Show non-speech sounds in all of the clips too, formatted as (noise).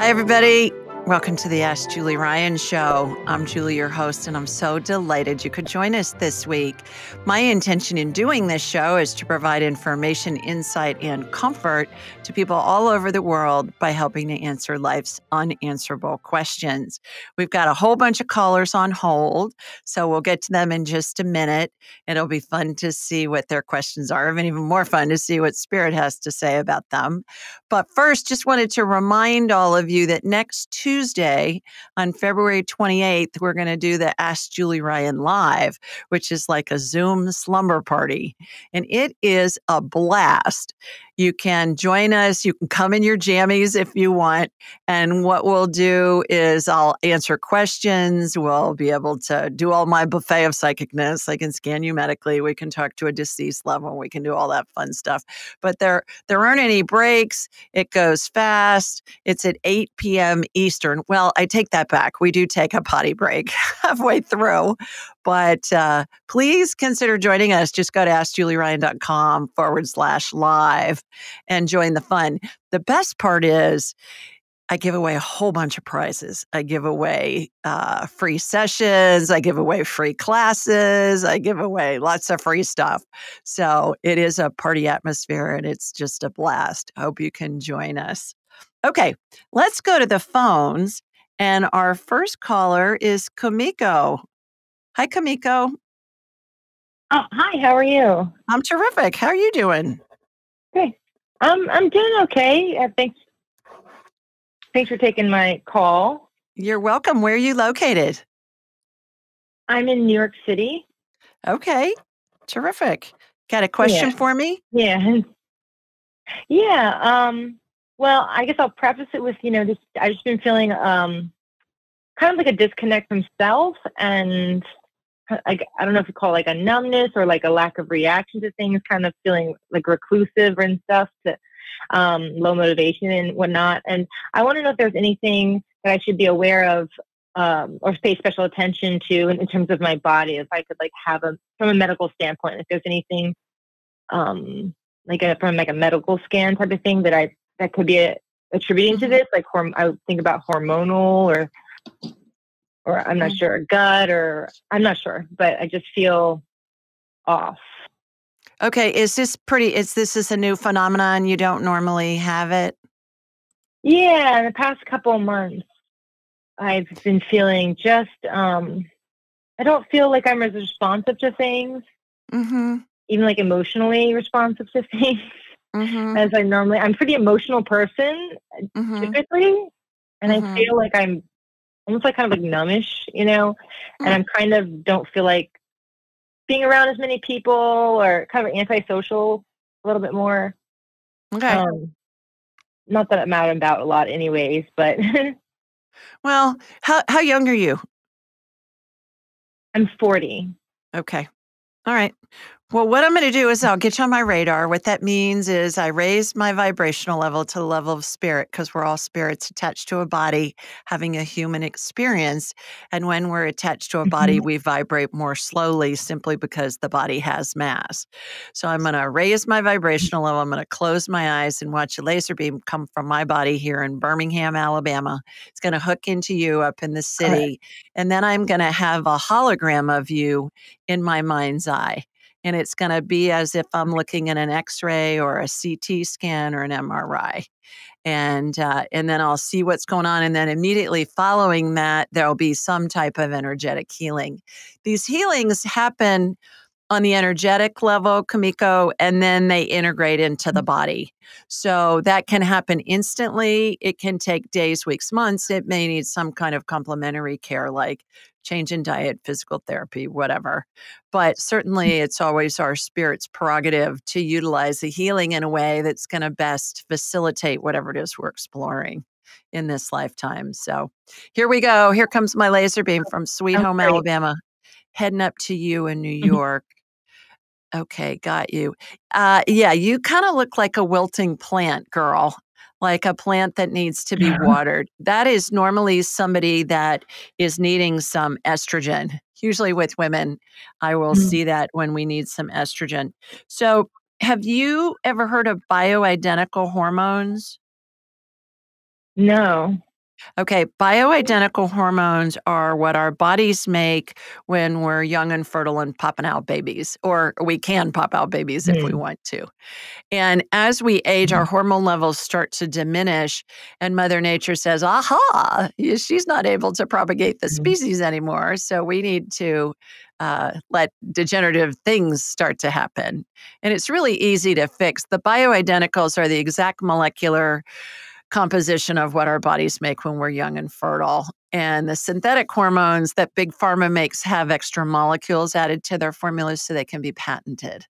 Hi, everybody. Welcome to the Ask Julie Ryan show. I'm Julie, your host, and I'm so delighted you could join us this week. My intention in doing this show is to provide information, insight, and comfort to people all over the world by helping to answer life's unanswerable questions. We've got a whole bunch of callers on hold, so we'll get to them in just a minute. It'll be fun to see what their questions are, and even more fun to see what Spirit has to say about them. But first, just wanted to remind all of you that next Tuesday, Tuesday on February 28th, we're going to do the Ask Julie Ryan Live, which is like a Zoom slumber party. And it is a blast. You can join us. You can come in your jammies if you want. And what we'll do is I'll answer questions. We'll be able to do all my buffet of psychicness. I can scan you medically. We can talk to a deceased level. We can do all that fun stuff. But there, there aren't any breaks. It goes fast. It's at 8 p.m. Eastern. Well, I take that back. We do take a potty break (laughs) halfway through. But uh, please consider joining us. Just go to askjulieryan.com forward slash live and join the fun. The best part is, I give away a whole bunch of prizes. I give away uh, free sessions. I give away free classes. I give away lots of free stuff. So it is a party atmosphere and it's just a blast. Hope you can join us. Okay, let's go to the phones. And our first caller is Kamiko. Hi, Kamiko. Oh, hi. How are you? I'm terrific. How are you doing? Good. Um, I'm doing okay. Uh, thanks. Thanks for taking my call. You're welcome. Where are you located? I'm in New York City. Okay. Terrific. Got a question Yeah. for me? Yeah. (laughs) Yeah. Um, well, I guess I'll preface it with, you know, just I've just been feeling um kind of like a disconnect from self and like I don't know if you call it like a numbness or like a lack of reaction to things, kind of feeling like reclusive and stuff to um low motivation and whatnot. And I want to know if there's anything that I should be aware of um, or pay special attention to in, in terms of my body. If I could like have a from a medical standpoint, if there's anything um, like a, from like a medical scan type of thing that I that could be a, attributing to this, like horm- I think about hormonal or or I'm not Mm. sure gut or I'm not sure, but I just feel off. Okay. Is this pretty, is this is a new phenomenon? You don't normally have it? Yeah, in the past couple of months, I've been feeling just um, I don't feel like I'm as responsive to things, Mm-hmm. even like emotionally responsive to (laughs) things Mm-hmm. as I normally. I'm a pretty emotional person mm-hmm. typically, and. I feel like I'm almost like kind of like numbish, you know, and I'm kind of don't feel like being around as many people or kind of antisocial a little bit more. Okay. Um, not that I'm out and about a lot, anyways, but (laughs) well, how, how young are you? I'm 40. Okay. All right. Well, what I'm going to do is I'll get you on my radar. What that means is I raise my vibrational level to the level of spirit because we're all spirits attached to a body having a human experience. And when we're attached to a body, mm-hmm. we vibrate more slowly simply because the body has mass. So I'm going to raise my vibrational level. I'm going to close my eyes and watch a laser beam come from my body here in Birmingham, Alabama. It's going to hook into you up in the city. And then I'm going to have a hologram of you in my mind's eye. And it's going to be as if I'm looking at an X ray or a CT scan or an MRI. And, uh, and then I'll see what's going on. And then immediately following that, there'll be some type of energetic healing. These healings happen on the energetic level, Kamiko, and then they integrate into the body. So that can happen instantly. It can take days, weeks, months. It may need some kind of complementary care like change in diet, physical therapy, whatever. But certainly it's always our spirit's prerogative to utilize the healing in a way that's going to best facilitate whatever it is we're exploring in this lifetime. So here we go. Here comes my laser beam from Sweet Oh, Home. Alabama, heading up to you in New Mhm. York. Okay, got you. Uh, yeah, you kind of look like a wilting plant, girl, like a plant that needs to be watered. That is normally somebody that is needing some estrogen. Usually with women, I will Mhm. see that when we need some estrogen. So, have you ever heard of bioidentical hormones? No. Okay, bioidentical hormones are what our bodies make when we're young and fertile and popping out babies, or we can pop out babies if we Mm. want to. And as we age, our Mhm. hormone levels start to diminish, and Mother Nature says, aha, she's not able to propagate the Mhm. species anymore. So we need to uh, let degenerative things start to happen. And it's really easy to fix. The bioidenticals are the exact molecular composition of what our bodies make when we're young and fertile. And the synthetic hormones that Big Pharma makes have extra molecules added to their formulas so they can be patented.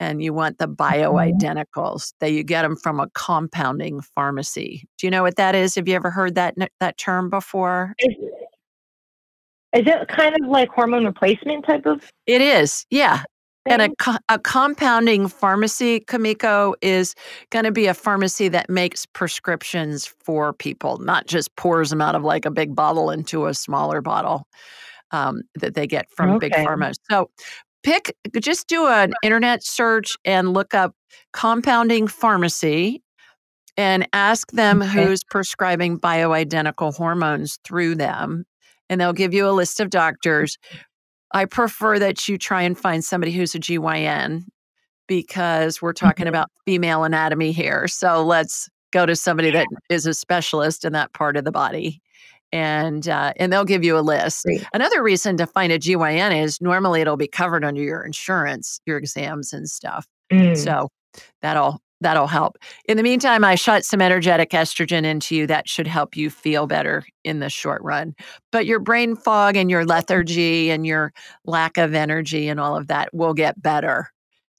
And you want the Mhm. bioidenticals that you get them from a compounding pharmacy. Do you know what that is? Have you ever heard that that term before? Is it kind of like hormone replacement type of It is, yeah. And a, co- a compounding pharmacy, Kamiko, is going to be a pharmacy that makes prescriptions for people, not just pours them out of like a big bottle into a smaller bottle um, that they get from big pharma. So pick, just do an internet search and look up compounding pharmacy and ask them Okay. who's prescribing bioidentical hormones through them. And they'll give you a list of doctors. I prefer that you try and find somebody who's a GYN because we're talking Mhm. about female anatomy here. So let's go to somebody that is a specialist in that part of the body. And uh, and they'll give you a list. Another reason to find a GYN is normally it'll be covered under your insurance, your exams and stuff. Mm. So that'll that'll help. In the meantime, I shot some energetic estrogen into you that should help you feel better in the short run. But your brain fog and your lethargy and your lack of energy and all of that will get better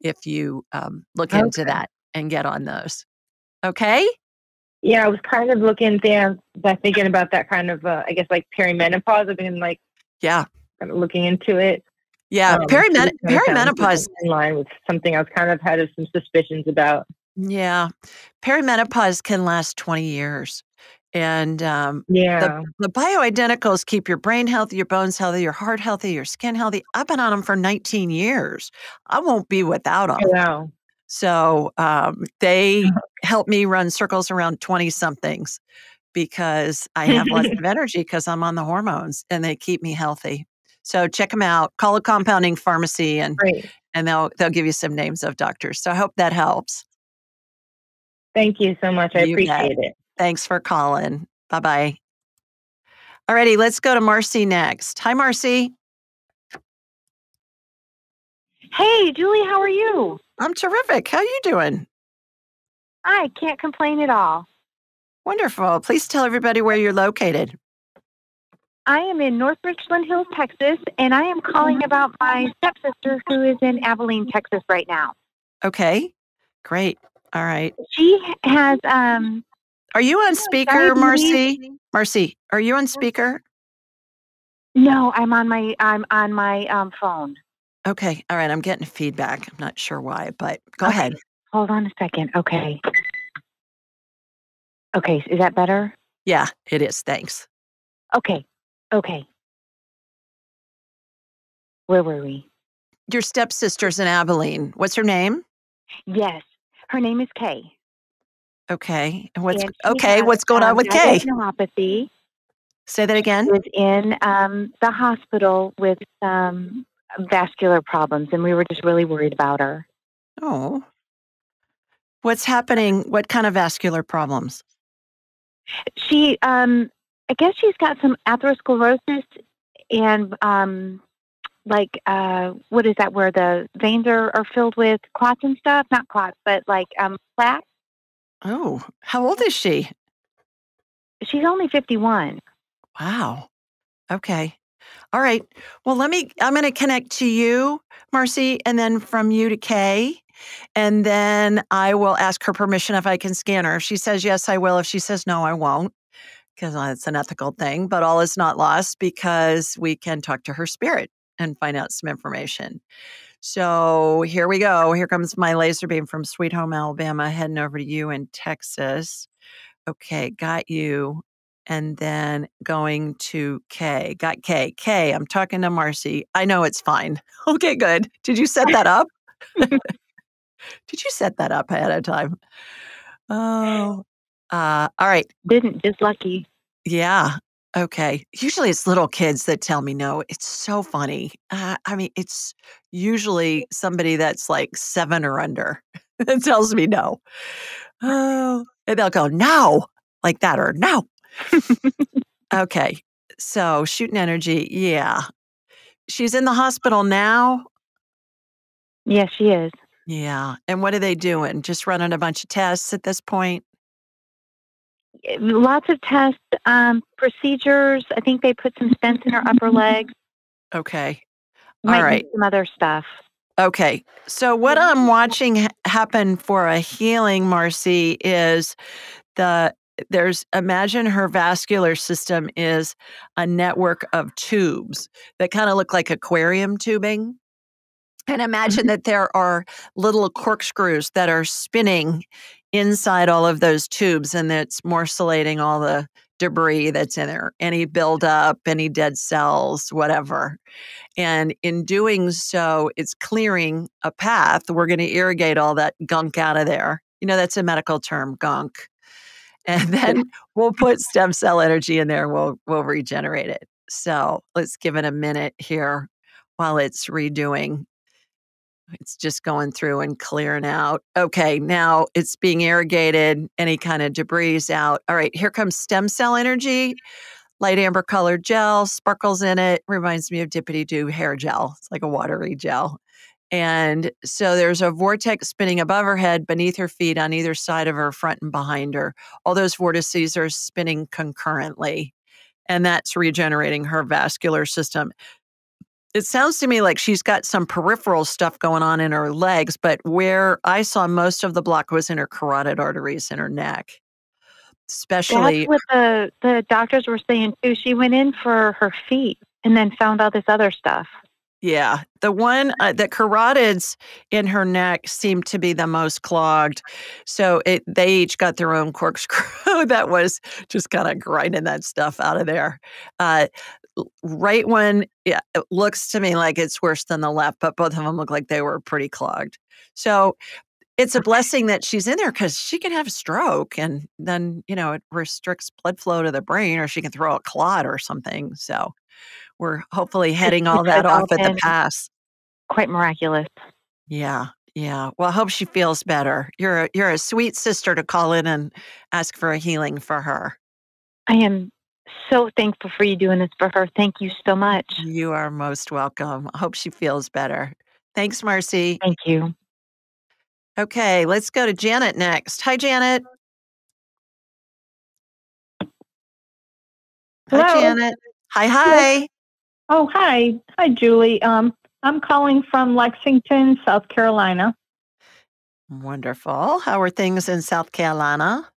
if you um, look into that and get on those. Okay? Yeah, I was kind of looking there, thinking about that kind of, uh, I guess, like perimenopause. I've been like Yeah. kind of looking into it. Yeah. Um, Perimen- this kind of sounds perimenopause in line with something I was kind of had some suspicions about. Yeah. Perimenopause can last 20 years. And um, Yeah. the, the bioidenticals keep your brain healthy, your bones healthy, your heart healthy, your skin healthy. I've been on them for 19 years. I won't be without them. Wow. So um, they (laughs) help me run circles around 20 somethings because I have lots of (laughs) energy because I'm on the hormones and they keep me healthy. So check them out. Call a compounding pharmacy and Great. and they'll they'll give you some names of doctors. So I hope that helps. Thank you so much. I You bet. appreciate it. Thanks for calling. Bye bye. Alrighty, let's go to Marcy next. Hi, Marcy. Hey, Julie, how are you? I'm terrific. How are you doing? I can't complain at all. Wonderful. Please tell everybody where you're located. I am in North Richland Hills, Texas, and I am calling about my stepsister who is in Abilene, Texas right now. Okay. Great. All right. She has um Are you on speaker, Marcy? Marcy, are you on speaker? No, I'm on my I'm on my um phone. Okay. All right. I'm getting feedback. I'm not sure why, but go Okay. ahead. Hold on a second. Okay. Okay, is that better? Yeah, it is. Thanks. Okay. Okay. Where were we? Your stepsister's in Abilene. What's her name? Yes. Her name is Kay. Okay. And what's and okay? has, What's going on um, with Kay? Neuropathy. Say that again. was in um, the hospital with um, vascular problems, and we were just really worried about her. Oh. What's happening? What kind of vascular problems? She, um, I guess, she's got some atherosclerosis, and um, like, uh, what is that? Where the veins are, are filled with clots and stuff? Not clots, but like um, plaque. Oh, how old is she? She's only fifty-one. Wow. Okay. All right. Well, let me, I'm going to connect to you, Marcy, and then from you to Kay. And then I will ask her permission if I can scan her. If she says yes, I will. If she says no, I won't, because it's an ethical thing. But all is not lost because we can talk to her spirit and find out some information. So here we go. Here comes my laser beam from Sweet Home, Alabama, heading over to you in Texas. Okay, got you and then going to Kay. Got Kay. Kay, I'm talking to Marcy. I know it's fine. (laughs) Okay, good. Did you set that up? (laughs) Did you set that up ahead of time? (laughs) Oh, uh, all right. Didn't just lucky. Yeah. Okay. Usually it's little kids that tell me no. It's so funny. Uh, I mean, it's usually (laughs) somebody that's like seven or under (laughs) that tells me no. Oh, and they'll go, no, like that, or no. okay. So shooting energy. Yeah. She's in the hospital now. Yes, she is. Yeah. And what are they doing? Just running a bunch of tests at this point? Lots of tests, um, procedures. I think they put some stents in her upper leg. Okay. Might All need right. Some other stuff. Okay. So what I'm watching happen for a healing, Marcy, is the there's imagine her vascular system is a network of tubes that kind of look like aquarium tubing. And imagine that there are little corkscrews that are spinning inside all of those tubes and it's morcellating all the debris that's in there, any buildup, any dead cells, whatever. And in doing so, it's clearing a path. We're going to irrigate all that gunk out of there. You know, that's a medical term, gunk. (laughs) And then we'll put stem cell energy in there. We'll we'll regenerate it. So let's give it a minute here while it's redoing. It's just going through and clearing out. Okay, now it's being irrigated. Any kind of debris is out. All right, here comes stem cell energy. Light amber colored gel, sparkles in it. Reminds me of Dippity Do hair gel. It's like a watery gel. And so there's a vortex spinning above her head, beneath her feet, on either side of her, front and behind her. All those vortices are spinning concurrently. And that's regenerating her vascular system. It sounds to me like she's got some peripheral stuff going on in her legs, but where I saw most of the block was in her carotid arteries in her neck. Especially That's what the the doctors were saying too. She went in for her feet and then found all this other stuff. Yeah, the one uh, the carotids in her neck seemed to be the most clogged. So it they each got their own corkscrew (laughs) that was just kind of grinding that stuff out of there. Uh, right one, yeah, it looks to me like it's worse than the left, but both of them look like they were pretty clogged. So it's a blessing that she's in there because she can have a stroke and then you know it restricts blood flow to the brain, or she can throw a clot or something. So we're hopefully heading all that off at the pass. Quite miraculous. Yeah, yeah. Well, I hope she feels better. You're a, you're a sweet sister to call in and ask for a healing for her. I am so thankful for you doing this for her. Thank you so much. You are most welcome. I hope she feels better. Thanks, Marcy. Thank you. Okay, let's go to Janet next. Hi, Janet. Hi, Janet. Hi, hi. Oh, hi. Hi, Julie. Um, I'm calling from Lexington, South Carolina. Wonderful. How are things in South Carolina?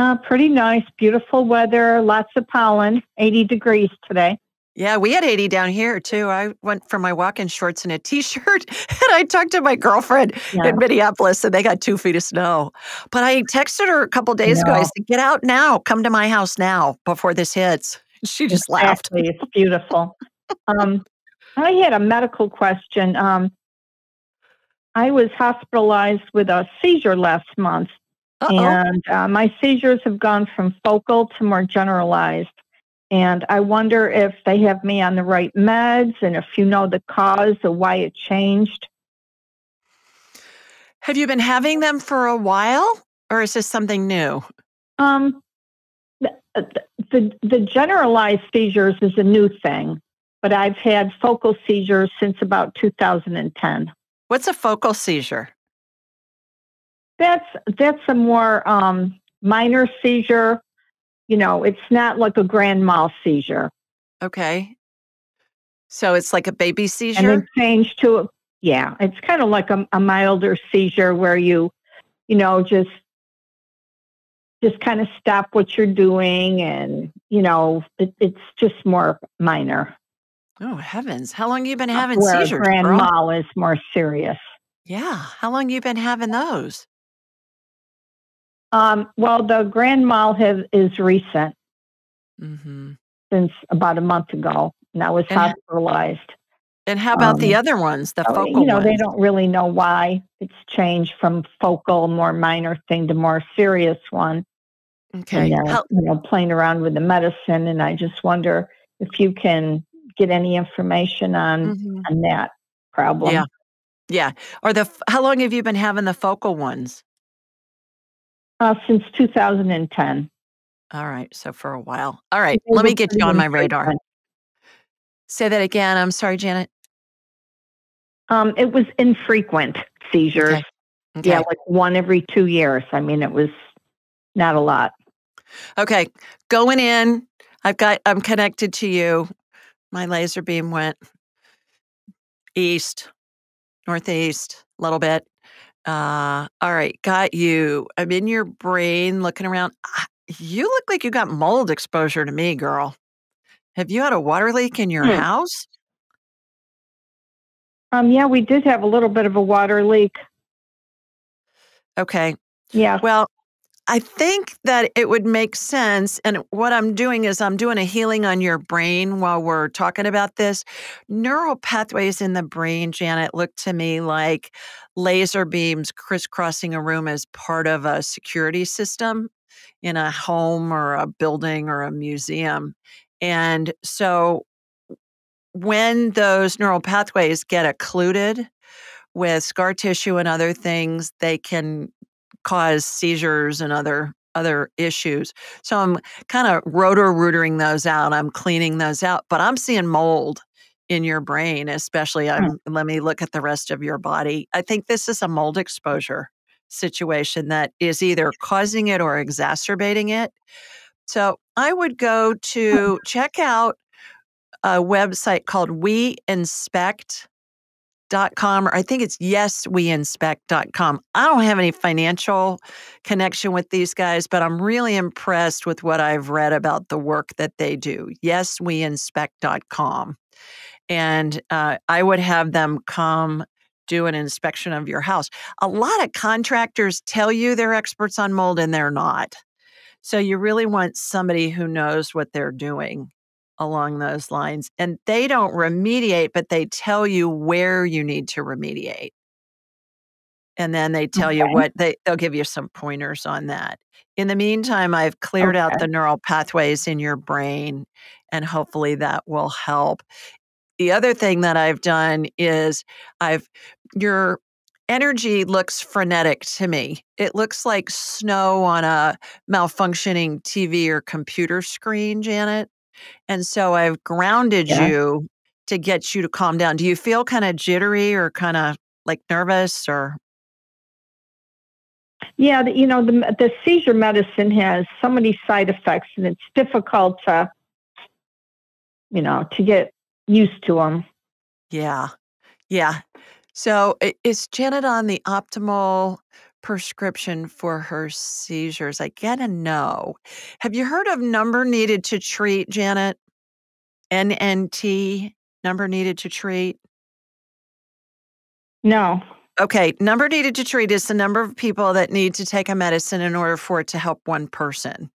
Uh, pretty nice, beautiful weather, lots of pollen, 80 degrees today. Yeah, we had 80 down here too. I went for my walk in shorts and a t shirt, (laughs) and I talked to my girlfriend Yeah. in Minneapolis, and they got two feet of snow. But I texted her a couple days ago. I said, Get out now. Come to my house now before this hits. She just laughed. Exactly. It's beautiful. um, I had a medical question. Um, I was hospitalized with a seizure last month, Uh-oh. and uh, my seizures have gone from focal to more generalized. And I wonder if they have me on the right meds and if you know the cause or why it changed. Have you been having them for a while, or is this something new? Um, the, the the generalized seizures is a new thing, but I've had focal seizures since about 2010. What's a focal seizure? That's that's a more um, minor seizure. You know, it's not like a grand mal seizure, Okay. So it's like a baby and seizure? it changed to yeah, it's kind of like a, a milder seizure where you, you know, just just kind of stop what you're doing, and you know, it, it's just more minor. Oh, heavens. How long you been having where seizures? grand mal is more serious. Yeah. How long you been having those? Um, well, the grand mal have, is recent, hmm since about a month ago, and I was And hospitalized. And how about the Um, other ones, the focal you know, ones? they don't really know why it's changed from focal, more minor thing to more serious one. Okay. And, uh, How- you know, playing around with the medicine, and I just wonder if you can get any information on Mhm. on that problem. Yeah. Yeah. Or the how long have you been having the focal ones? Uh, since 2010. All right. So for a while. All right. Let me get you on my radar. Say that again. I'm sorry, Janet. Um, it was infrequent seizures. Okay. Okay. Yeah, like one every two years. I mean, it was not a lot. Okay. Going in. I've got I'm connected to you. My laser beam went east, northeast, a little bit. Uh all right, got you. I'm in your brain looking around. Ah, You look like you got mold exposure to me, girl. Have you had a water leak in your Hmm. house? Um, yeah, we did have a little bit of a water leak. Okay. Yeah. Well, I think that it would make sense. And what I'm doing is I'm doing a healing on your brain while we're talking about this. Neural pathways in the brain, Janet, look to me like laser beams crisscrossing a room as part of a security system in a home or a building or a museum. And so when those neural pathways get occluded with scar tissue and other things, they can cause seizures and other other issues. So I'm kind of rotor rootering those out. I'm cleaning those out, but I'm seeing mold in your brain, especially. I'm, Let me look at the rest of your body. I think this is a mold exposure situation that is either causing it or exacerbating it. So I would go hmm. to check out a website called We Inspect dot com or I think it's yesweinspect.com. I don't have any financial connection with these guys, but I'm really impressed with what I've read about the work that they do. Yesweinspect.com. And uh, I would have them come do an inspection of your house. A lot of contractors tell you they're experts on mold and they're not. So you really want somebody who knows what they're doing along those lines. And they don't remediate, but they tell you where you need to remediate. And then they tell you what they they'll give you some pointers on that. In the meantime, I've cleared out the neural pathways in your brain and hopefully that will help. The other thing that I've done is I've your energy looks frenetic to me. It looks like snow on a malfunctioning TV or computer screen, Janet. And so I've grounded Yeah. you to get you to calm down. Do you feel kind of jittery or kind of like nervous or Yeah, the, you know, the the seizure medicine has so many side effects, and it's difficult to, you know, to get used to them. yeah. Yeah. So is Janet on the optimal prescription for her seizures? I gotta know. Have you heard of number needed to treat, Janet? NNT, number needed to treat? No. Okay, number needed to treat is the number of people that need to take a medicine in order for it to help one person.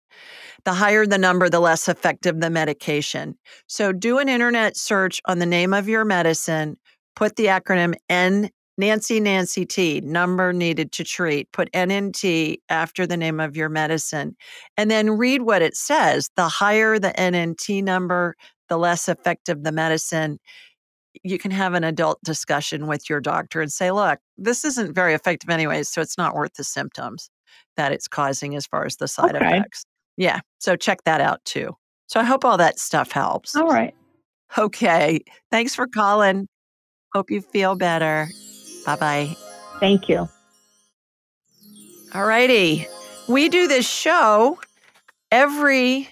The higher the number, the less effective the medication. So do an internet search on the name of your medicine, put the acronym N Nancy Nancy T, number needed to treat, put NNT after the name of your medicine, and then read what it says. The higher the NNT number, the less effective the medicine you can have an adult discussion with your doctor and say, look, this isn't very effective anyways, so it's not worth the symptoms that it's causing as far as the side Okay. effects. Yeah. So check that out too. So I hope all that stuff helps. All right. Okay. Thanks for calling. Hope you feel better. Bye bye. Thank you. All righty. We do this show every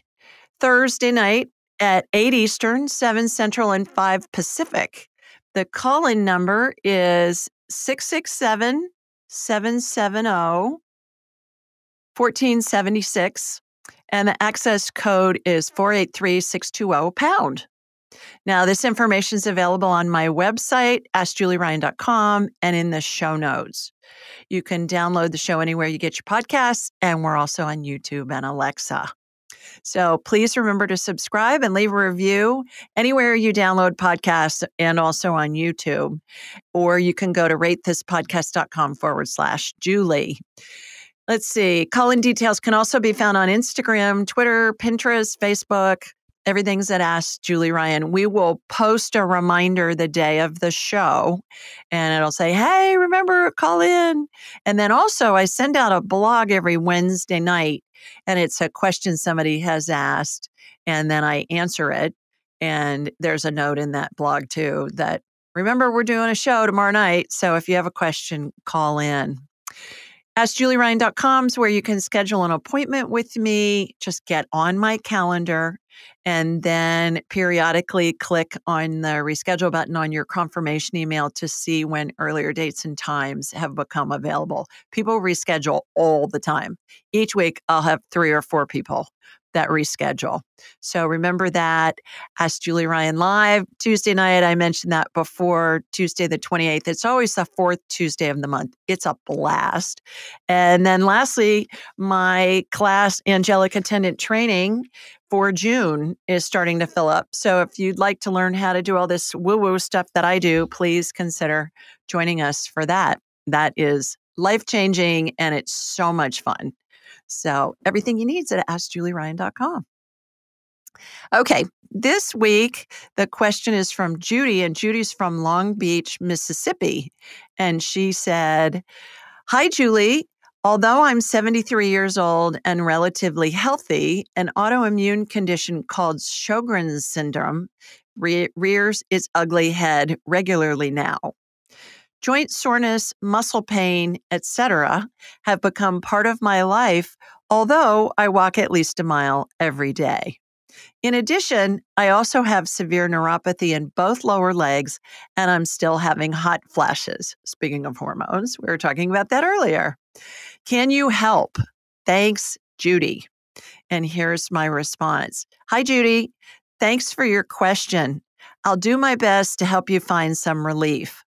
Thursday night at 8 Eastern, 7 Central, and 5 Pacific. The call in number is 667 770 1476, and the access code is 483 620 pound. Now, this information is available on my website, askjulieryan.com, and in the show notes. You can download the show anywhere you get your podcasts, and we're also on YouTube and Alexa. So please remember to subscribe and leave a review anywhere you download podcasts and also on YouTube. Or you can go to ratethispodcast.com forward slash Julie. Let's see. Call in details can also be found on Instagram, Twitter, Pinterest, Facebook. Everything's at Ask Julie Ryan. We will post a reminder the day of the show and it'll say, hey, remember, call in. And then also, I send out a blog every Wednesday night and it's a question somebody has asked and then I answer it. And there's a note in that blog too that remember, we're doing a show tomorrow night. So if you have a question, call in. AskJulieRyan.com is where you can schedule an appointment with me. Just get on my calendar and then periodically click on the reschedule button on your confirmation email to see when earlier dates and times have become available. People reschedule all the time. Each week, I'll have three or four people that reschedule. So remember that. Ask Julie Ryan Live Tuesday night. I mentioned that before Tuesday, the 28th. It's always the fourth Tuesday of the month. It's a blast. And then lastly, my class, Angelic Attendant Training for June, is starting to fill up. So if you'd like to learn how to do all this woo woo stuff that I do, please consider joining us for that. That is life changing and it's so much fun. So everything you need is at AskJulieRyan.com. Okay, this week the question is from Judy, and Judy's from Long Beach, Mississippi. And she said, Hi, Julie. Although I'm 73 years old and relatively healthy, an autoimmune condition called Sjogren's syndrome re- rears its ugly head regularly now. Joint soreness, muscle pain, etc., have become part of my life, although I walk at least a mile every day. In addition, I also have severe neuropathy in both lower legs, and I'm still having hot flashes. Speaking of hormones, we were talking about that earlier. Can you help? Thanks, Judy. And here's my response Hi, Judy. Thanks for your question. I'll do my best to help you find some relief.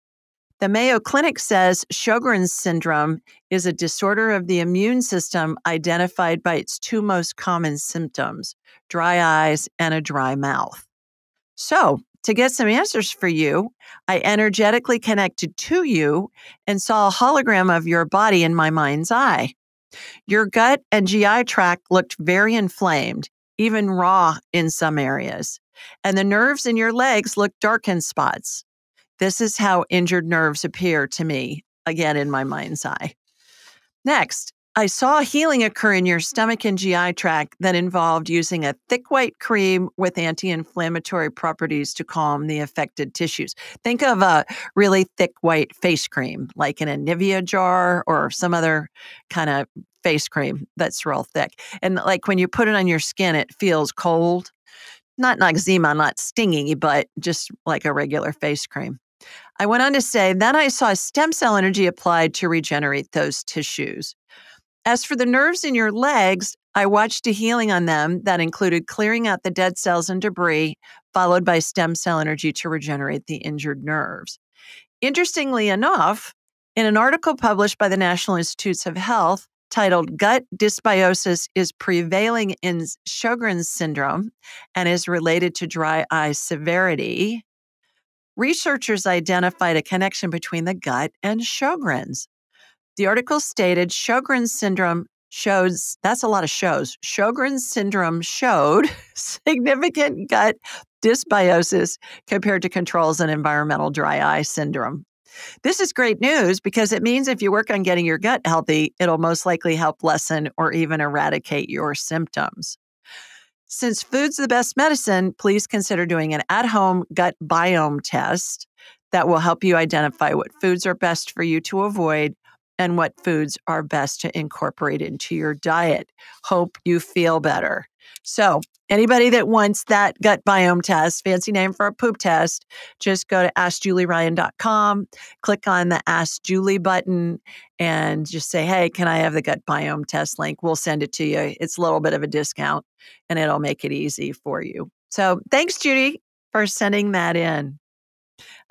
The Mayo Clinic says Sjogren's syndrome is a disorder of the immune system identified by its two most common symptoms dry eyes and a dry mouth. So, to get some answers for you, I energetically connected to you and saw a hologram of your body in my mind's eye. Your gut and GI tract looked very inflamed, even raw in some areas, and the nerves in your legs looked dark in spots. This is how injured nerves appear to me, again in my mind's eye. Next, I saw healing occur in your stomach and GI tract that involved using a thick white cream with anti inflammatory properties to calm the affected tissues. Think of a really thick white face cream, like in a Nivea jar or some other kind of face cream that's real thick. And like when you put it on your skin, it feels cold. Not eczema, not stingy, but just like a regular face cream. I went on to say, then I saw stem cell energy applied to regenerate those tissues. As for the nerves in your legs, I watched a healing on them that included clearing out the dead cells and debris, followed by stem cell energy to regenerate the injured nerves. Interestingly enough, in an article published by the National Institutes of Health titled Gut Dysbiosis is Prevailing in Sjogren's Syndrome and is Related to Dry Eye Severity, researchers identified a connection between the gut and Sjogren's. The article stated Sjogren's syndrome shows that's a lot of shows. Sjogren's syndrome showed (laughs) significant gut dysbiosis compared to controls and environmental dry eye syndrome. This is great news because it means if you work on getting your gut healthy, it'll most likely help lessen or even eradicate your symptoms. Since food's the best medicine, please consider doing an at home gut biome test that will help you identify what foods are best for you to avoid and what foods are best to incorporate into your diet. Hope you feel better. So, anybody that wants that gut biome test, fancy name for a poop test, just go to askjulieryan.com, click on the Ask Julie button, and just say, Hey, can I have the gut biome test link? We'll send it to you. It's a little bit of a discount and it'll make it easy for you. So, thanks, Judy, for sending that in.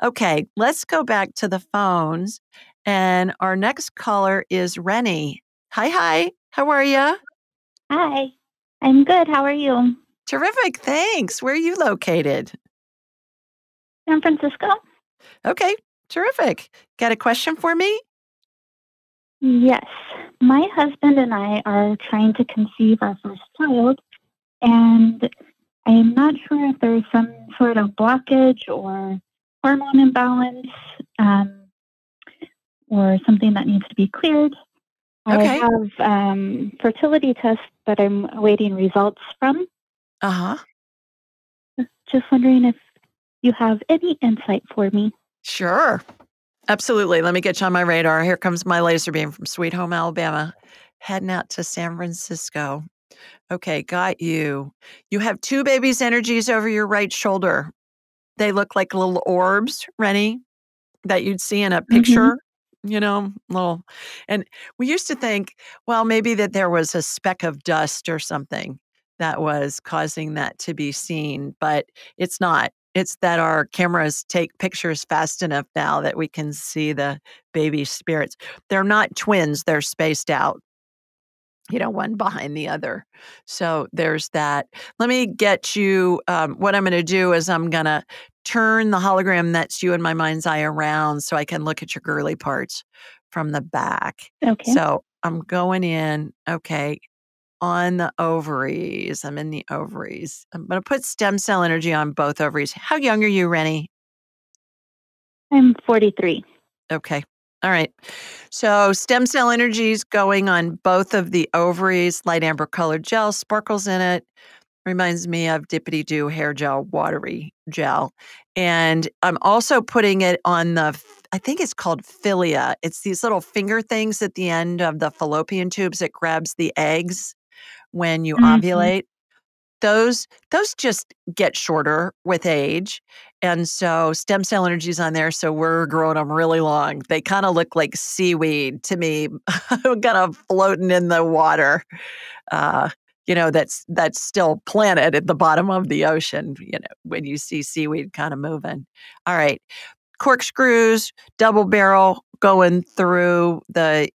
Okay, let's go back to the phones. And our next caller is Rennie. Hi, hi. How are you? Hi. I'm good. How are you? Terrific. Thanks. Where are you located? San Francisco. Okay. Terrific. Got a question for me? Yes. My husband and I are trying to conceive our first child, and I am not sure if there's some sort of blockage or hormone imbalance um, or something that needs to be cleared. I have um, fertility tests that I'm awaiting results from. Uh huh. Just wondering if you have any insight for me. Sure. Absolutely. Let me get you on my radar. Here comes my laser beam from Sweet Home, Alabama, heading out to San Francisco. Okay, got you. You have two babies' energies over your right shoulder. They look like little orbs, Rennie, that you'd see in a picture, you know, little. And we used to think, well, maybe that there was a speck of dust or something that was causing that to be seen, but it's not. It's that our cameras take pictures fast enough now that we can see the baby spirits. They're not twins, they're spaced out, you know, one behind the other. So there's that. Let me get you. Um, what I'm going to do is I'm going to turn the hologram that's you in my mind's eye around so I can look at your girly parts from the back. Okay. So I'm going in. Okay. On the ovaries. I'm in the ovaries. I'm going to put stem cell energy on both ovaries. How young are you, Rennie? I'm 43. Okay. All right. So stem cell energy is going on both of the ovaries, light amber colored gel, sparkles in it. Reminds me of Dippity Do hair gel, watery gel. And I'm also putting it on the, I think it's called philia. It's these little finger things at the end of the fallopian tubes that grabs the eggs when you Mhm. ovulate. Those those just get shorter with age. And so stem cell energy is on there. So we're growing them really long. They kind of look like seaweed to me, (laughs) kind of floating in the water. Uh, you know, that's that's still planted at the bottom of the ocean, you know, when you see seaweed kind of moving. All right. Corkscrews, double barrel going through the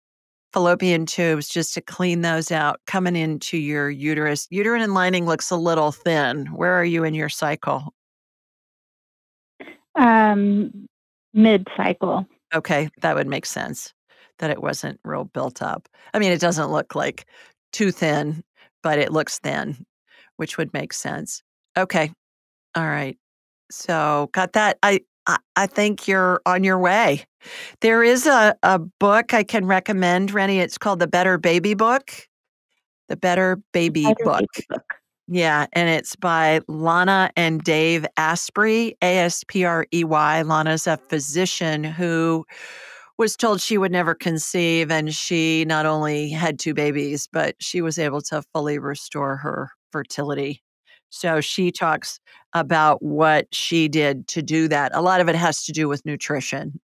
fallopian tubes just to clean those out coming into your uterus. Uterine lining looks a little thin. Where are you in your cycle? Um, mid cycle. Okay, that would make sense that it wasn't real built up. I mean, it doesn't look like too thin, but it looks thin, which would make sense. Okay. All right. So, got that. I I, I think you're on your way. There is a, a book I can recommend, Rennie. It's called The Better Baby Book. The Better Baby Better Book. baby book. Yeah, and it's by Lana and Dave Asprey, A S P R E Y. Lana's a physician who was told she would never conceive, and she not only had two babies, but she was able to fully restore her fertility. So she talks about what she did to do that. A lot of it has to do with nutrition.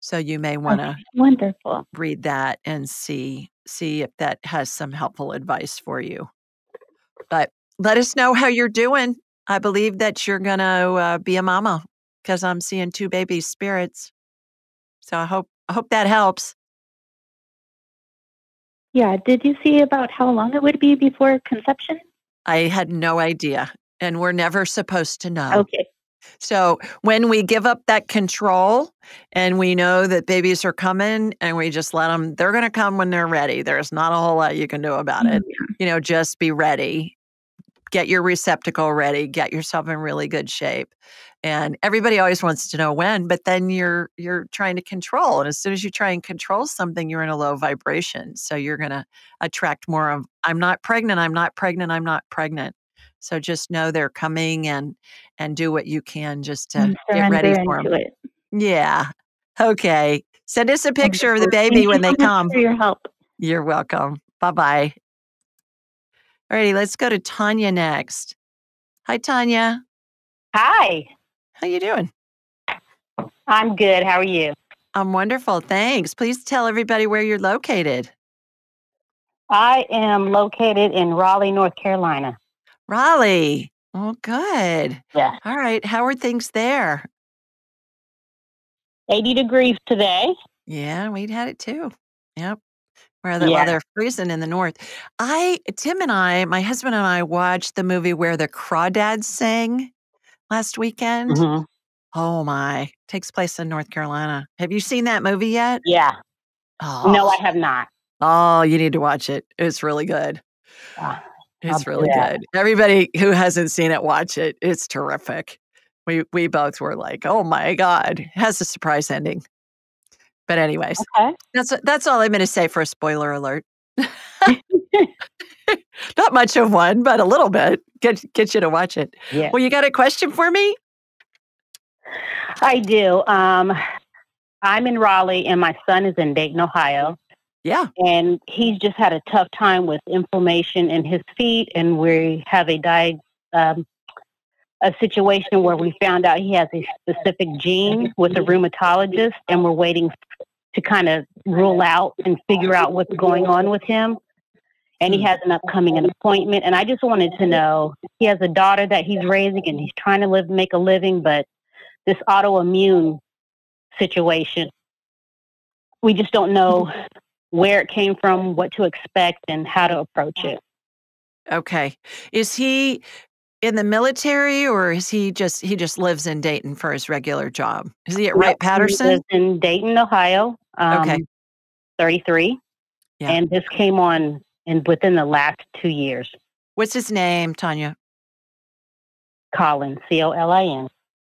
So you may want to Okay, wonderful. read that and see see if that has some helpful advice for you. But let us know how you're doing. I believe that you're going to uh, be a mama because I'm seeing two baby spirits. So I hope I hope that helps. Yeah. Did you see about how long it would be before conception? I had no idea, and we're never supposed to know. Okay. So when we give up that control and we know that babies are coming and we just let them, they're going to come when they're ready. There's not a whole lot you can do about it. You know, just be ready. Get your receptacle ready. Get yourself in really good shape. And everybody always wants to know when, but then you're you're trying to control. And as soon as you try and control something, you're in a low vibration. So you're going to attract more of I'm not pregnant, I'm not pregnant, I'm not pregnant. So just know they're coming and and do what you can just to get ready for them. it. Yeah. Okay. Send us a picture of the baby when they come. For your help. You're welcome. Bye bye. All righty, let's go to Tanya next. Hi, Tanya. Hi, How you doing? I'm good. How are you? I'm wonderful. Thanks. Please tell everybody where you're located. I am located in Raleigh, North Carolina. Raleigh. Oh, good. Yeah. All right. How are things there? 80 degrees today. Yeah, we'd had it too. Yep. Where the, Yeah. well, they're freezing in the north. I, Tim and I, my husband and I watched the movie where the Crawdads sang last weekend. Mhm. Oh my, takes place in North Carolina. Have you seen that movie yet? Yeah. Oh, No, I have not. oh, you need to watch it. It's really good. Ah, It's really that. good. Everybody who hasn't seen it, watch it. It's terrific. We we both were like, "Oh my god!" It has a surprise ending. But anyways, Okay. that's that's all I'm going to say for a spoiler alert. (laughs) (laughs) Not much of one, but a little bit. Get get you to watch it. Yeah. Well, you got a question for me? I do. Um, I'm in Raleigh, and my son is in Dayton, Ohio. Yeah. and he's just had a tough time with inflammation in his feet and we have a di- um, a situation where we found out he has a specific gene with a rheumatologist and we're waiting to kind of rule out and figure out what's going on with him and he has an upcoming appointment and i just wanted to know he has a daughter that he's raising and he's trying to live make a living but this autoimmune situation we just don't know where it came from, what to expect, and how to approach it. Okay. Is he in the military or is he just he just lives in Dayton for his regular job? Is he at Wright he Patterson? lives in Dayton, Ohio. Um, Okay. 33. Yeah. And this came on in within the last two years. What's his name, Tanya? Colin, C O L I N.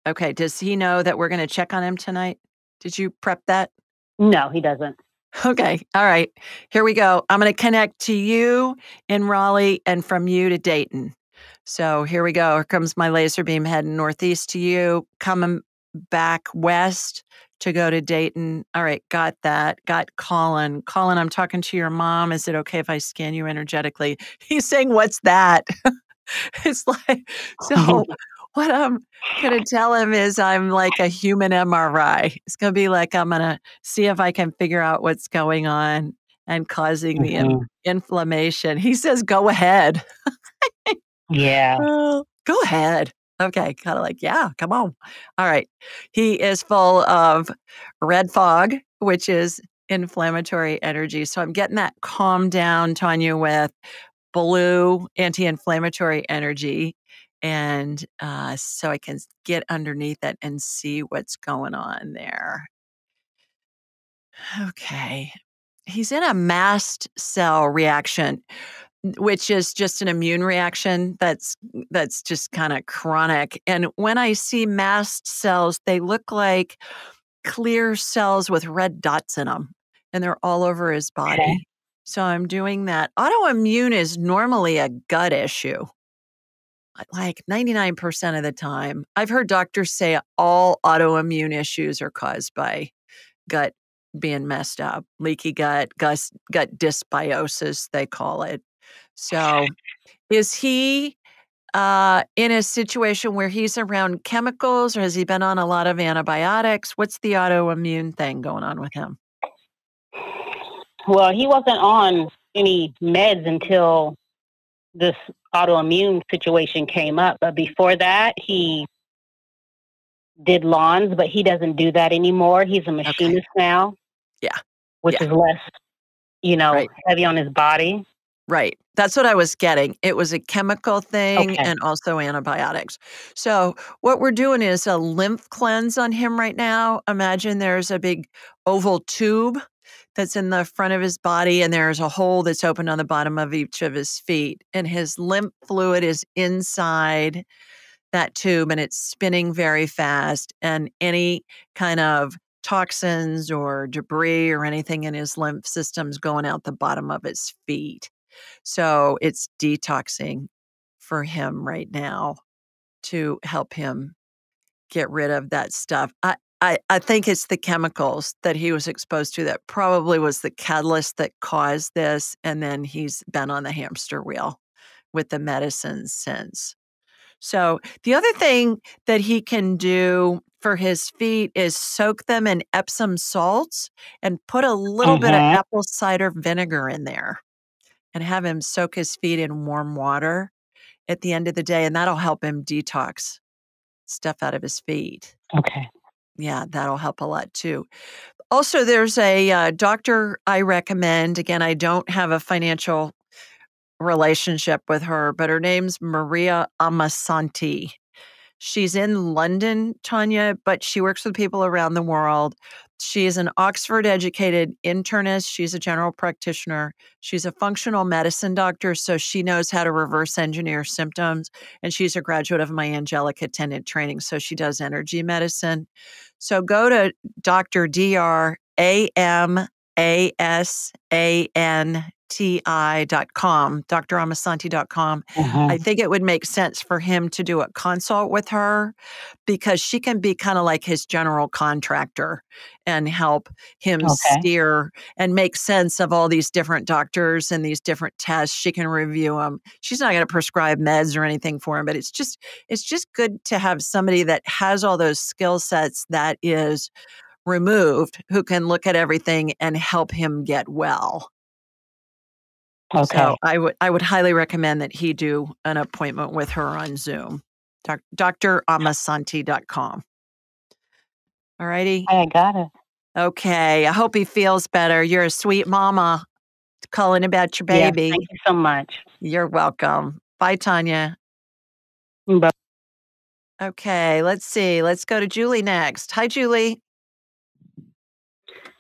Okay. Does he know that we're going to check on him tonight? Did you prep that? No, he doesn't. Okay. All right. Here we go. I'm going to connect to you in Raleigh and from you to Dayton. So here we go. Here comes my laser beam heading northeast to you, coming back west to go to Dayton. All right. Got that. Got Colin. Colin, I'm talking to your mom. Is it okay if I scan you energetically? (laughs) He's saying, What's that? (laughs) it's like, so (laughs) what I'm going to tell him is I'm like a human MRI. It's going to be like I'm going to see if I can figure out what's going on and causing the in- Mhm. inflammation. He says, go ahead. Yeah. Oh, go ahead. Okay. Kind of like, yeah, come on. All right. He is full of red fog, which is inflammatory energy. So I'm getting that calm down, Tanya, with blue anti inflammatory energy. And uh, so I can get underneath it and see what's going on there. Okay. He's in a mast cell reaction, which is just an immune reaction that's that's just kind of chronic. And when I see mast cells, they look like clear cells with red dots in them, and they're all over his body. Okay. So I'm doing that. Autoimmune is normally a gut issue. Like 99% of the time. I've heard doctors say all autoimmune issues are caused by gut being messed up, leaky gut, gut, gut dysbiosis, they call it. So, is he uh, in a situation where he's around chemicals or has he been on a lot of antibiotics? What's the autoimmune thing going on with him? Well, he wasn't on any meds until this autoimmune situation came up. But before that, he did lawns, but he doesn't do that anymore. He's a machinist now. Yeah. Which Yeah. is less, you know, Right. heavy on his body. Right. That's what I was getting. It was a chemical thing Okay. and also antibiotics. So, what we're doing is a lymph cleanse on him right now. Imagine there's a big oval tube that's in the front of his body, and there's a hole that's open on the bottom of each of his feet. And his lymph fluid is inside that tube and it's spinning very fast. And any kind of toxins or debris or anything in his lymph system's going out the bottom of his feet. So it's detoxing for him right now to help him get rid of that stuff. I, I, I think it's the chemicals that he was exposed to that probably was the catalyst that caused this. And then he's been on the hamster wheel with the medicines since. So the other thing that he can do for his feet is soak them in Epsom salts and put a little bit of Mhm. apple cider vinegar in there and have him soak his feet in warm water at the end of the day. And that'll help him detox stuff out of his feet. Okay. Yeah, that'll help a lot too. Also, there's a uh, doctor I recommend. Again, I don't have a financial relationship with her, but her name's Maria Amasanti. She's in London, Tanya, but she works with people around the world. She is an Oxford educated internist. She's a general practitioner. She's a functional medicine doctor, so she knows how to reverse engineer symptoms. And she's a graduate of my angelic attendant training, so she does energy medicine. So go to Dr. Dr. A M A S A N ti.com, dramasanti.com. Mm-hmm. I think it would make sense for him to do a consult with her because she can be kind of like his general contractor and help him Okay. steer and make sense of all these different doctors and these different tests. She can review them. She's not going to prescribe meds or anything for him, but it's just it's just good to have somebody that has all those skill sets that is removed who can look at everything and help him get well. Okay. So I would I would highly recommend that he do an appointment with her on Zoom. Doc, dramasanti.com. All righty. I got it. Okay. I hope he feels better. You're a sweet mama calling about your Yes, baby. thank you so much. You're welcome. Bye, Tanya. Mm, bye. Okay, let's see. Let's go to Julie next. Hi, Julie.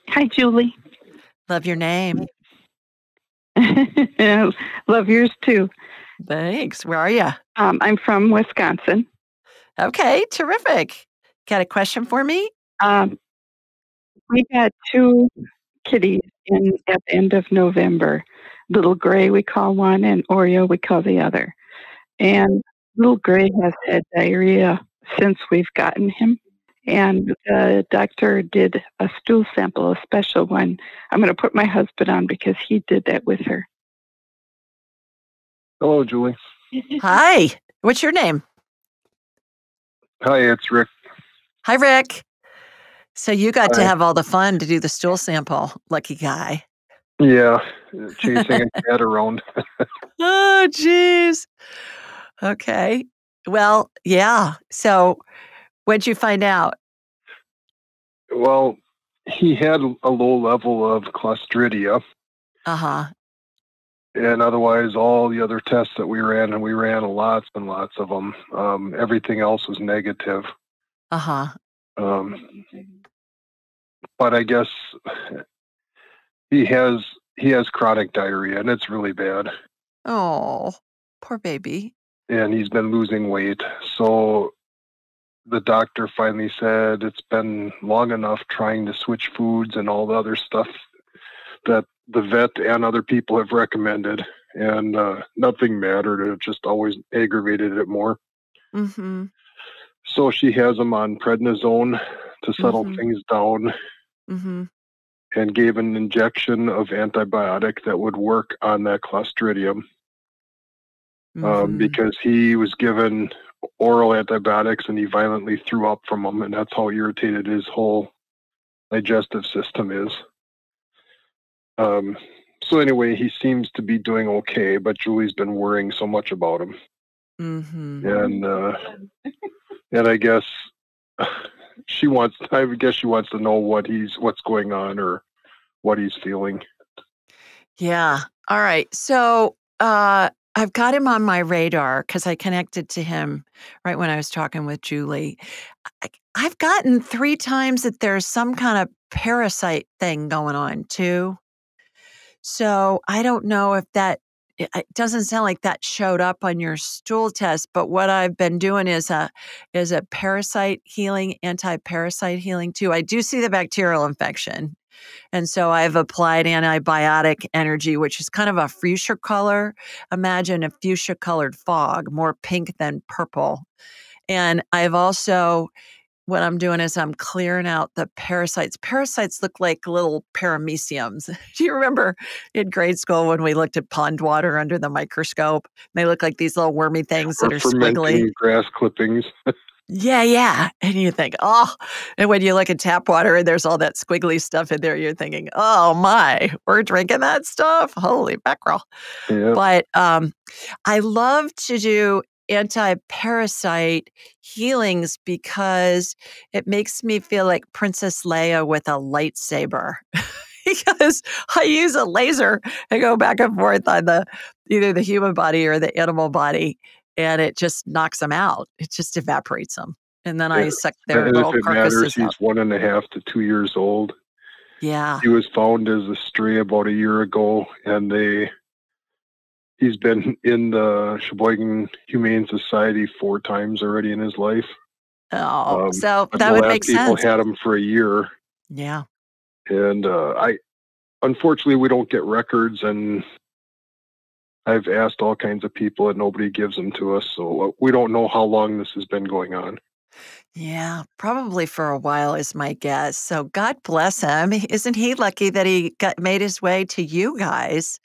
Hi, Julie. Love your name. (laughs) Love yours too. Thanks. Where are you? Um, I'm from Wisconsin. Okay, terrific. Got a question for me? Um, we had two kitties in at the end of November. Little Gray, we call one, and Oreo, we call the other. And Little Gray has had diarrhea since we've gotten him. And the doctor did a stool sample, a special one. I'm going to put my husband on because he did that with her. Hello, Julie. Hi. What's your name? Hi, it's Rick. Hi, Rick. So you got to have all the fun to do the stool sample. Lucky guy. Yeah, (laughs) chasing a cat around. Oh, jeez. Okay. Well, yeah. So what'd you find out? Well, he had a low level of Clostridia, Uh huh. and otherwise, all the other tests that we ran, and we ran lots and lots of them, um, everything else was negative. Uh huh. Um, but I guess he has he has chronic diarrhea, and it's really bad. Oh, poor baby. and he's been losing weight. So the doctor finally said it's been long enough trying to switch foods and all the other stuff that the vet and other people have recommended, and uh, nothing mattered. It just always aggravated it more. Mm-hmm. So she has him on prednisone to settle Mhm. things down Mm-hmm. and gave an injection of antibiotic that would work on that Clostridium. um, mhm. because he was given oral antibiotics and he violently threw up from them, and that's how irritated his whole digestive system is. Um, so anyway, he seems to be doing okay, but Julie's been worrying so much about him, Mm-hmm. and uh, and I guess (sighs) she wants. I guess she wants to know what he's what's going on or what he's feeling. Yeah. All right. So uh, I've got him on my radar because I connected to him right when I was talking with Julie. I, I've gotten three times that there's some kind of parasite thing going on too. So I don't know if that. It doesn't sound like that showed up on your stool test, but what I've been doing is a is a parasite healing, anti-parasite healing too. I do see the bacterial infection, and so I've applied antibiotic energy, which is kind of a fuchsia color. Imagine a fuchsia colored fog, more pink than purple. And I've also, what I'm doing is I'm clearing out the parasites. Parasites look like little parameciums. (laughs) Do you remember in grade school when we looked at pond water under the microscope? They look like these little wormy things that or are squiggly. grass clippings. (laughs) Yeah, yeah. And you think, oh, and when you look at tap water and there's all that squiggly stuff in there, you're thinking, oh my, we're drinking that stuff. Holy mackerel. yeah. But um, I love to do anti parasite healings because it makes me feel like Princess Leia with a lightsaber. (laughs) because I use a laser and go back and forth on the either the human body or the animal body and it just knocks them out. It just evaporates them. and then I suck their And little if it matters, carcasses he's one and a half to two years old. Yeah. He was found as a stray about a year ago, and they he's been in the Sheboygan Humane Society four times already in his life. Oh, Um, so that would make people sense. had him for a year, Yeah. and uh, I unfortunately we don't get records, and I've asked all kinds of people, and nobody gives them to us, so uh, we don't know how long this has been going on. Yeah, probably for a while is my guess. So God bless him. Isn't he lucky that he got made his way to you guys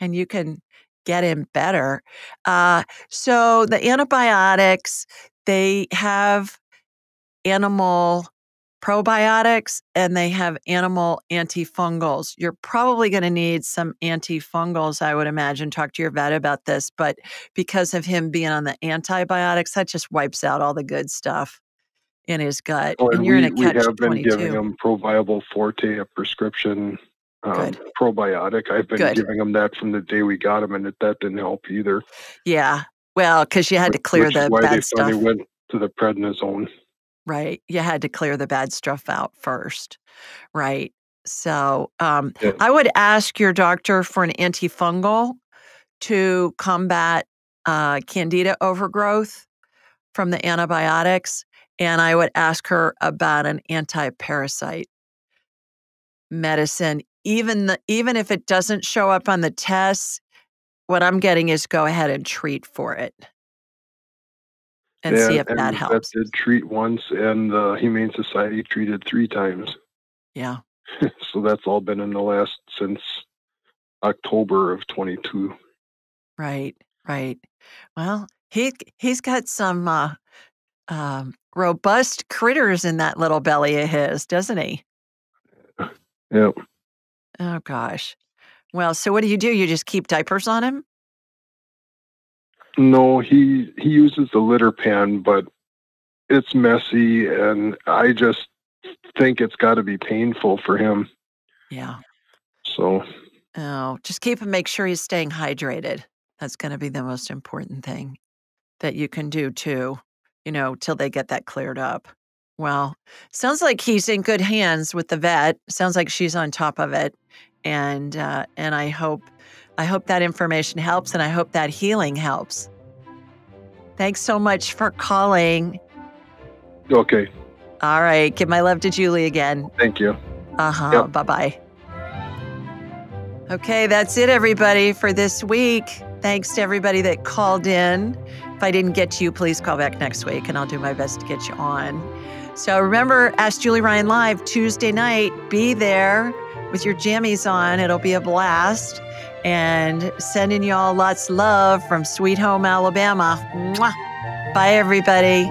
and you can get him better? Uh, so the antibiotics, they have animal probiotics and they have animal antifungals. You're probably going to need some antifungals, I would imagine. Talk to your vet about this, but because of him being on the antibiotics, that just wipes out all the good stuff in his gut. Oh, and and you're we, in a catch we have been 22. giving him Proviable Forte, a prescription um, probiotic. I've been Good. giving him that from the day we got him, and it, that didn't help either. Yeah. Well, because you had to which- clear which is the why they stuff. finally went to the prednisone. Right. You had to clear the bad stuff out first. Right. So um, Yeah. I would ask your doctor for an antifungal to combat uh, candida overgrowth from the antibiotics. And I would ask her about an anti parasite medicine. Even, the, even if it doesn't show up on the tests, what I'm getting is go ahead and treat for it and see if and that helps. did treat once, and the Humane Society treated three times. Yeah. (laughs) so that's all been in the last since October of 22. Right, right. Well, he he's got some uh, um, robust critters in that little belly of his, doesn't he? (laughs) Yep. Oh gosh. Well, so what do you do? You just keep diapers on him? No, he he uses the litter pan, but it's messy, and I just think it's got to be painful for him. Yeah. So Oh, just keep him. Make sure he's staying hydrated. That's going to be the most important thing that you can do too. You know, till they get that cleared up. Well, sounds like he's in good hands with the vet. Sounds like she's on top of it, and uh, and I hope I hope that information helps, and I hope that healing helps. Thanks so much for calling. okay, All right, give my love to Julie again. thank you. Uh huh. Yep. Bye bye. Okay, that's it, everybody, for this week. Thanks to everybody that called in. If I didn't get to you, please call back next week and I'll do my best to get you on. So remember, Ask Julie Ryan Live Tuesday night. Be there with your jammies on. It'll be a blast. And sending y'all lots love from Sweet Home, Alabama. Mwah. Bye, everybody.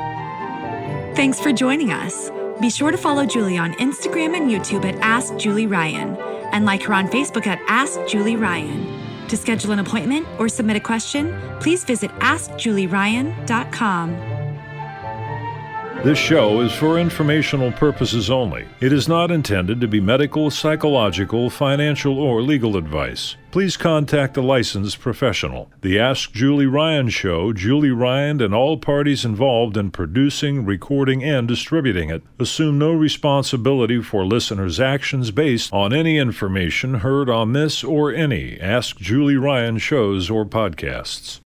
Thanks for joining us. Be sure to follow Julie on Instagram and YouTube at Ask Julie Ryan and like her on Facebook at Ask Julie Ryan. To schedule an appointment or submit a question, please visit AskJulieRyan.com. This show is for informational purposes only. It is not intended to be medical, psychological, financial, or legal advice. Please contact a licensed professional. The Ask Julie Ryan Show, Julie Ryan, and all parties involved in producing, recording, and distributing it assume no responsibility for listeners' actions based on any information heard on this or any Ask Julie Ryan shows or podcasts.